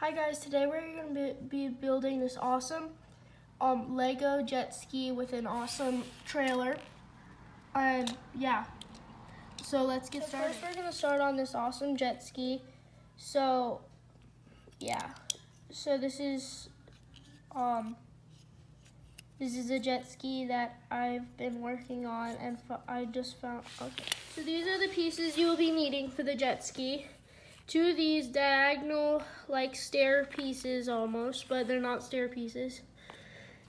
Hi guys, today we're going to be, building this awesome um, Lego jet ski with an awesome trailer. And yeah, so let's get so started. First we're going to start on this awesome jet ski. So yeah, so this is um, this is a jet ski that I've been working on and I just found, okay. So these are the pieces you will be needing for the jet ski of these diagonal like stair pieces almost, but they're not stair pieces.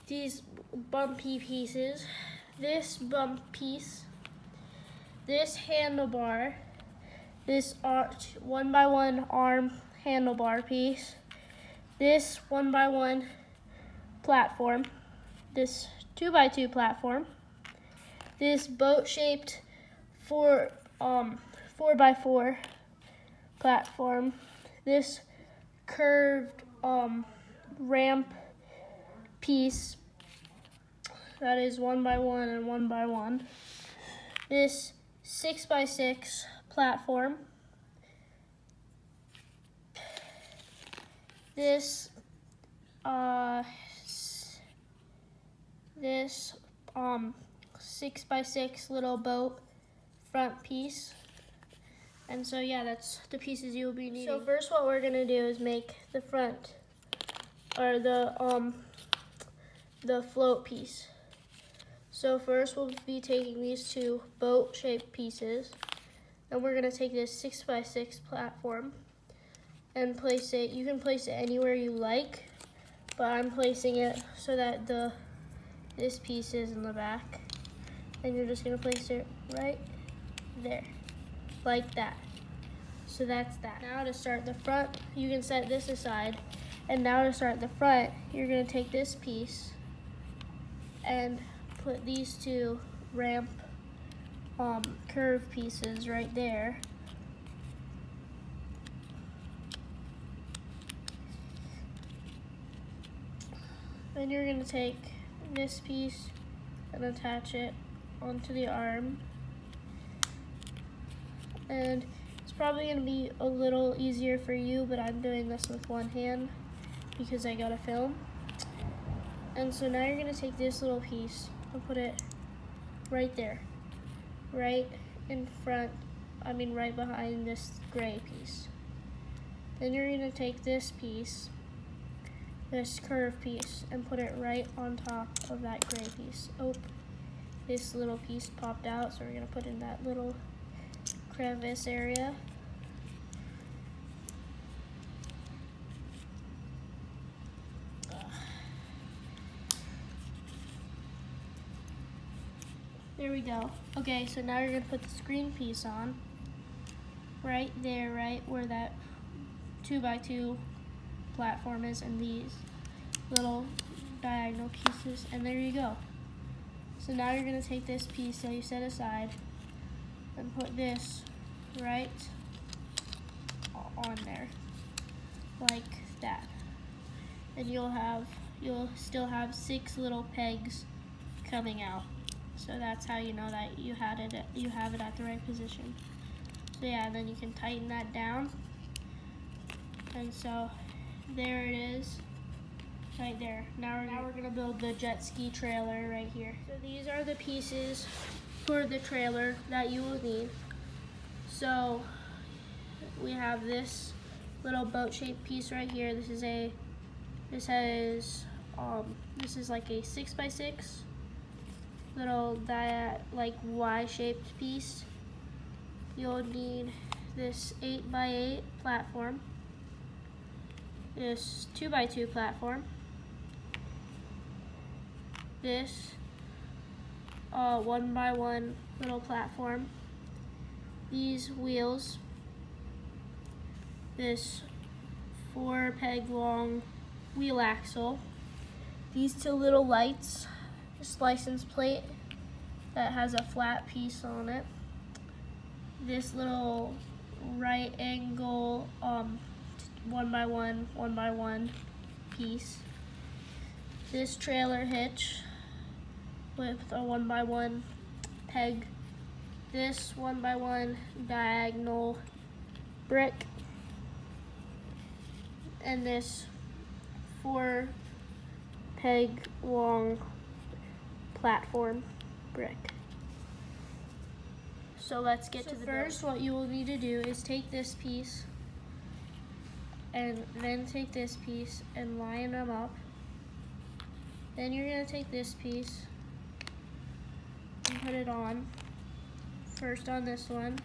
These bumpy pieces, this bump piece, this handlebar, this arch one by one arm handlebar piece, this one by one platform, this two by two platform, this boat shaped four um four by four platform. This curved um, ramp piece that is one by one and one by one. This six by six platform. This uh, this um, six by six little boat front piece. And so yeah, that's the pieces you'll be needing. So first what we're gonna do is make the front, or the, um, the float piece. So first we'll be taking these two boat-shaped pieces, and we're gonna take this six by six platform and place it, you can place it anywhere you like, but I'm placing it so that the this piece is in the back. And you're just gonna place it right there like that. So that's that. Now to start the front, you can set this aside. And now to start the front, you're gonna take this piece and put these two ramp um, curve pieces right there. Then you're gonna take this piece and attach it onto the arm and it's probably gonna be a little easier for you, but I'm doing this with one hand because I gotta film. And so now you're gonna take this little piece and put it right there, right in front, I mean right behind this gray piece. Then you're gonna take this piece, this curved piece, and put it right on top of that gray piece. Oh, this little piece popped out, so we're gonna put in that little crevice area. There we go. Okay, so now you're gonna put the screen piece on. Right there, right where that two by two platform is and these little diagonal pieces, and there you go. So now you're gonna take this piece that you set aside and put this right on there like that. And you'll have you'll still have six little pegs coming out. So that's how you know that you had it you have it at the right position. So yeah then you can tighten that down. And so there it is right there. Now we're, now we're gonna build the jet ski trailer right here. So these are the pieces for the trailer that you will need. So we have this little boat shaped piece right here. This is a, this has, um, this is like a six by six little that like Y shaped piece. You'll need this eight by eight platform, this two by two platform, this uh, one by one little platform. These wheels, this four peg long wheel axle, these two little lights, this license plate that has a flat piece on it, this little right angle um, one by one, one by one piece, this trailer hitch, with a one by one peg. This one by one diagonal brick. and this four peg long platform brick. So let's get so to the first build. what you will need to do is take this piece and then take this piece and line them up. Then you're going to take this piece and put it on. First on this one.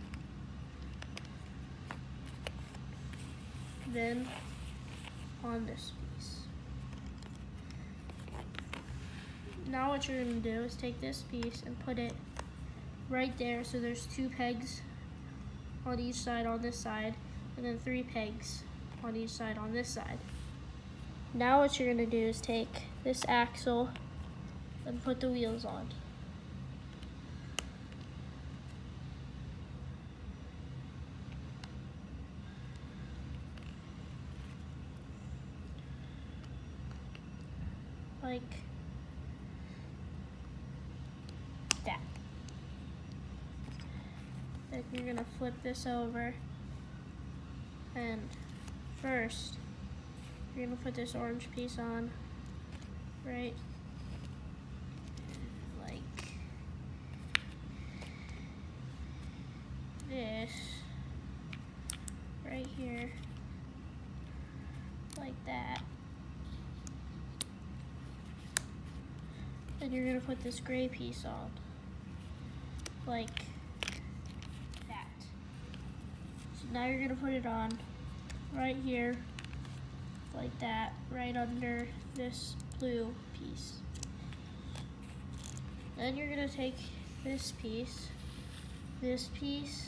Then on this piece. Now what you're going to do is take this piece and put it right there. So there's two pegs on each side on this side and then three pegs on each side on this side. Now what you're going to do is take this axle and put the wheels on. Like that. Then you're to flip this over and First, you're gonna put this orange piece on, right? Like this, right here, like that. Then you're gonna put this gray piece on, like that. So now you're gonna put it on right here, like that, right under this blue piece. Then you're gonna take this piece, this piece,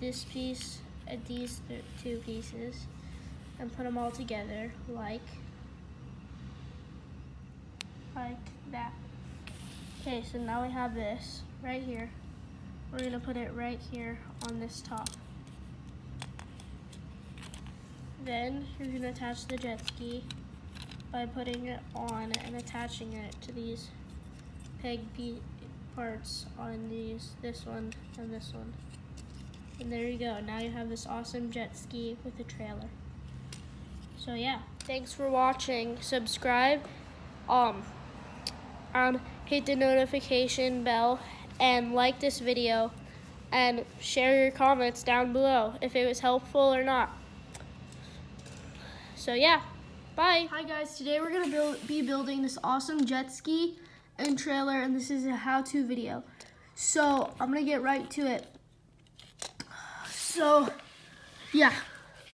this piece, and these two pieces, and put them all together like, like that. Okay, so now we have this right here. We're gonna put it right here on this top. Then you're to attach the jet ski by putting it on and attaching it to these peg parts on these, this one and this one. And there you go. Now you have this awesome jet ski with a trailer. So yeah, thanks for watching. Subscribe, um, um, hit the notification bell, and like this video, and share your comments down below if it was helpful or not. So yeah, bye. Hi guys, today we're gonna build, be building this awesome jet ski and trailer, and this is a how-to video. So I'm gonna get right to it. So, yeah.